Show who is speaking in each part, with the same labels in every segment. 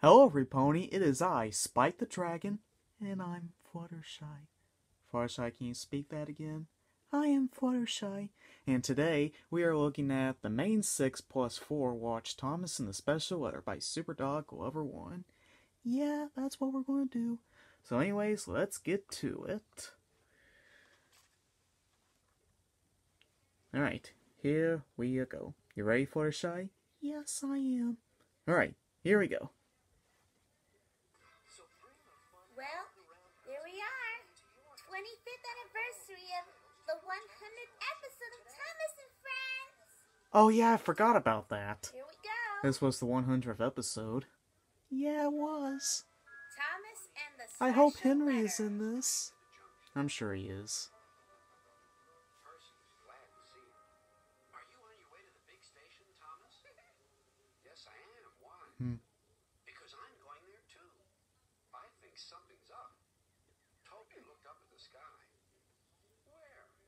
Speaker 1: Hello, Repony. It is I, Spike the Dragon, and I'm Fluttershy. Fluttershy, can you speak that again? I am Fluttershy, and today we are looking at the Mane 6 plus 4 Watch Thomas and the Special Letter by Superdog Lover 1. Yeah, that's what we're going to do. So anyways, let's get to it. Alright, here we go. You ready, Fluttershy? Yes, I am. Alright, here we go.
Speaker 2: 25th anniversary of the 100th episode of Thomas and Friends.
Speaker 1: Oh yeah, I forgot about that.
Speaker 2: Here we go.
Speaker 1: This was the 100th episode. Yeah, it was.
Speaker 2: Thomas and the
Speaker 1: I hope
Speaker 2: Special
Speaker 1: Henry is in this. I'm sure he is.
Speaker 3: Percy's glad to see you. Are you on your way to the big station, Thomas? yes, I am. Why?
Speaker 1: Hmm.
Speaker 3: Because I'm going there too. I think something's up. Toby looked up at the sky. Where? Not up there. Here, left.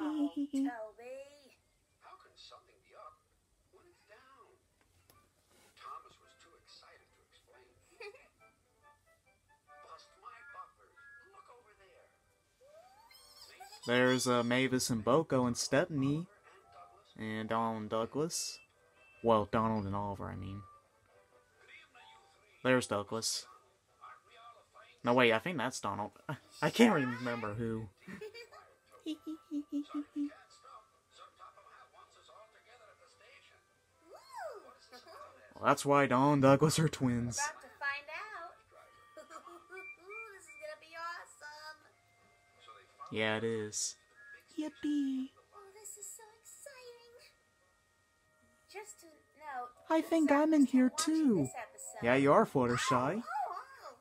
Speaker 2: Oh, Toby.
Speaker 3: How can something be up when it's down? Thomas was too excited to explain. Bust my buffers. Look over there.
Speaker 1: There's uh, Mavis and BoCo and Stepney
Speaker 3: and
Speaker 1: and Donald and Douglas. Well, Donald and Oliver, I mean. There's Douglas. No, wait, I think that's Donald. I can't remember who.
Speaker 3: Can't stop. Sir Topham Hatt wants us all together at the station.
Speaker 2: Woo!
Speaker 1: Well, that's why Don and Douglas are twins.
Speaker 2: About to find out. this is gonna be awesome.
Speaker 3: So they found
Speaker 1: Yeah, it is. Yippee.
Speaker 2: Oh, this is so exciting. Just to note,
Speaker 1: I think I'm in here too. Yeah, you are Fluttershy.
Speaker 2: Oh, oh.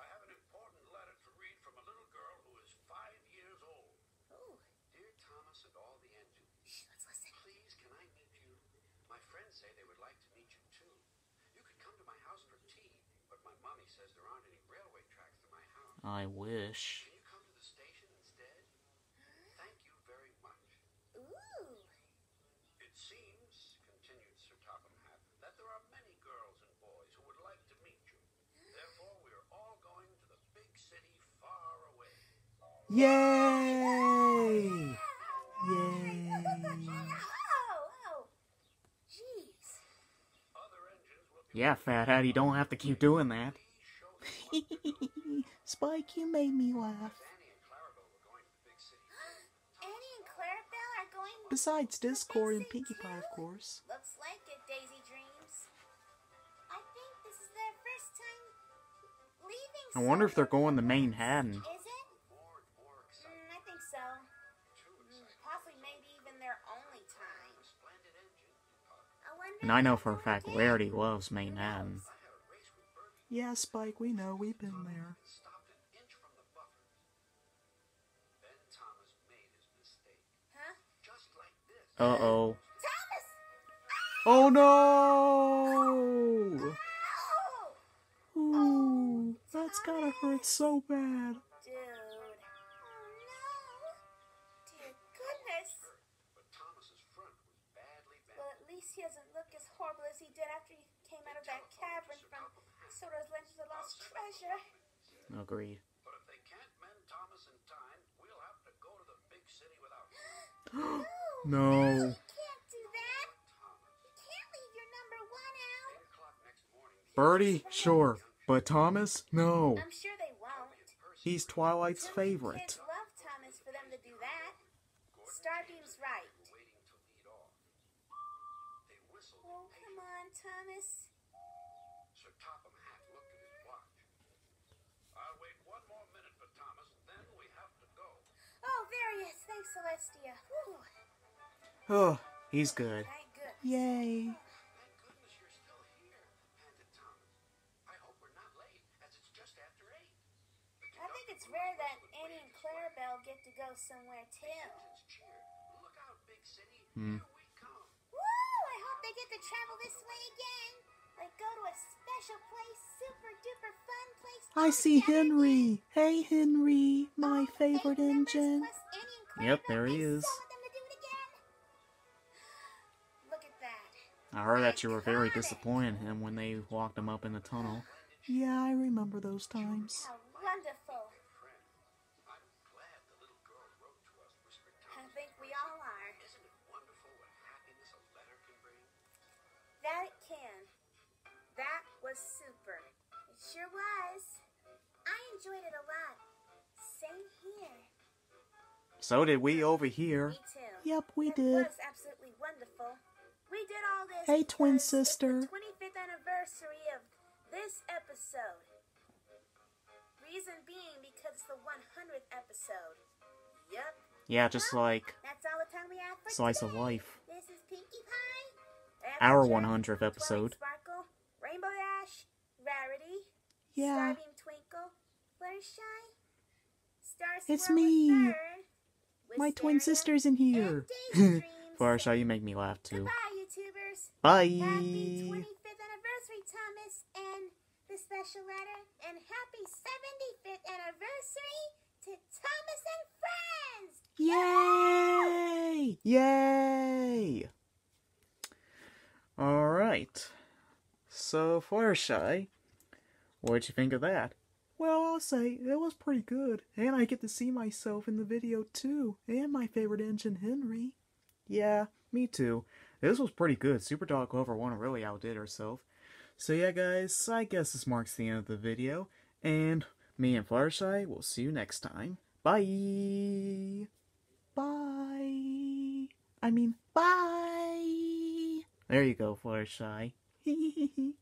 Speaker 3: I have an important letter to read from a little girl who is five years old.
Speaker 2: Ooh,
Speaker 3: Dear Thomas and all the engines,
Speaker 2: shh, let's listen.
Speaker 3: please can I meet you? My friends say they would like to meet you too. You could come to my house for tea, but my mommy says there aren't any railway tracks to my house.
Speaker 1: I wish.
Speaker 3: Can you come to the station instead? Thank you very much.
Speaker 2: Ooh.
Speaker 3: It seems, continued Sir Topham Hatt, that there are many girls and boys who would like to meet you. Therefore, we are all going to the big city far away.
Speaker 1: Yay! Yeah, Fathead, you don't have to keep doing that.
Speaker 3: Please show me what to do.
Speaker 1: Spike, you made me laugh.
Speaker 3: Annie and Clarabelle were going to the big city.
Speaker 2: Annie and Clarabelle are going.
Speaker 1: Besides Discord and Pinkie
Speaker 2: city
Speaker 1: Pie, of course.
Speaker 2: Looks like it, Daisy Dreams. I think this is their first time leaving.
Speaker 1: I wonder if they're going to
Speaker 2: Flats.
Speaker 1: Manhattan.
Speaker 3: And
Speaker 2: I
Speaker 1: know for a fact
Speaker 2: again.
Speaker 1: Rarity loves Manhattan.
Speaker 3: I had a race with Bertie.
Speaker 1: Yeah, Spike, we know, we've been there.
Speaker 3: Stopped an inch from the buffers. Then Thomas made his mistake.
Speaker 2: Huh?
Speaker 3: Just like this.
Speaker 1: Uh oh.
Speaker 2: Thomas!
Speaker 1: Oh no!
Speaker 2: Oh!
Speaker 1: Ooh, that's gotta hurt so bad.
Speaker 2: Dude. Oh no. Dear goodness.
Speaker 3: But Thomas's front was badly bent.
Speaker 2: Well, at least he doesn't look as horrible as he did after he came out of that cavern from Sodor's Legends of the Lost Treasure.
Speaker 1: Agreed.
Speaker 3: But if they can't mend Thomas in time, we'll have to go to the big city without him.
Speaker 1: No.
Speaker 2: You can't do that.
Speaker 3: Thomas.
Speaker 2: You can't leave your number one out.
Speaker 3: Eight o'clock next morning.
Speaker 1: Birdie, sure. But Thomas? No.
Speaker 2: I'm sure they won't.
Speaker 1: He's Twilight's
Speaker 2: Too many
Speaker 1: favorite.
Speaker 2: Kids love Thomas for them to do that. Starbeam's right.
Speaker 3: Waiting to lead off. They whistled
Speaker 2: Oh, come on, Thomas.
Speaker 3: Sir Topham Hatt looked at his watch. I'll wait one more minute for Thomas, then we have to go.
Speaker 2: Oh, there he is. Thanks, Celestia. Whew.
Speaker 1: Oh, he's good.
Speaker 2: Thank.
Speaker 1: Yay.
Speaker 3: Thank goodness you're still here, panted I hope we're not late, as it's just after eight. The
Speaker 2: I think it's rare that Annie and Clarabelle get to go somewhere too.
Speaker 3: engines cheered. Look out, big city.
Speaker 1: Hmm.
Speaker 3: Here we come.
Speaker 2: Woo! I hope they get to travel this way again. Like go to a special place, super duper fun place.
Speaker 1: I see
Speaker 2: together again.
Speaker 1: Henry. Hey, Henry, my
Speaker 2: Oh,
Speaker 1: favorite engine.
Speaker 2: plus Annie and
Speaker 1: Yep, there he
Speaker 2: I
Speaker 1: is.
Speaker 2: still want them to do it again. Look at that.
Speaker 1: I heard that you were very disappointed in him when they walked him up in the tunnel. Yeah, I remember those times.
Speaker 2: That was super. It sure was. I enjoyed it a lot. Same here.
Speaker 1: So did we over here.
Speaker 2: Me too.
Speaker 1: Yep, we
Speaker 2: it
Speaker 1: did.
Speaker 2: was absolutely wonderful. We did all this.
Speaker 1: Hey, twin sister.
Speaker 2: It's the 25th anniversary of this episode. Reason being because it's the 100th episode. Yep.
Speaker 1: Yeah, just like
Speaker 2: That's all the time we have for
Speaker 1: Slice of. Life.
Speaker 2: This is Pinkie Pie.
Speaker 1: Our 100th episode. Yeah.
Speaker 2: Starbeam Twinkle, Fluttershy, Star
Speaker 1: It's me.
Speaker 2: Third,
Speaker 1: My twin
Speaker 2: Wisteria,
Speaker 1: sister's in here.
Speaker 2: and Daisy
Speaker 1: Fluttershy, you make me laugh too.
Speaker 2: Goodbye, YouTubers.
Speaker 1: Bye.
Speaker 2: Happy 25th anniversary, Thomas, and the special letter, and happy 75th anniversary to Thomas and friends.
Speaker 1: Yay! Yay! Alright. So, Fluttershy, what'd you think of that? Well, I'll say, it was pretty good. And I get to see myself in the video too. And my favorite engine, Henry. Yeah, me too. This was pretty good. Super Dog Lover 1 really outdid herself. So yeah, guys, I guess this marks the end of the video. And me and Fluttershy will see you next time. Bye! Bye! I mean, bye! There you go, Fluttershy.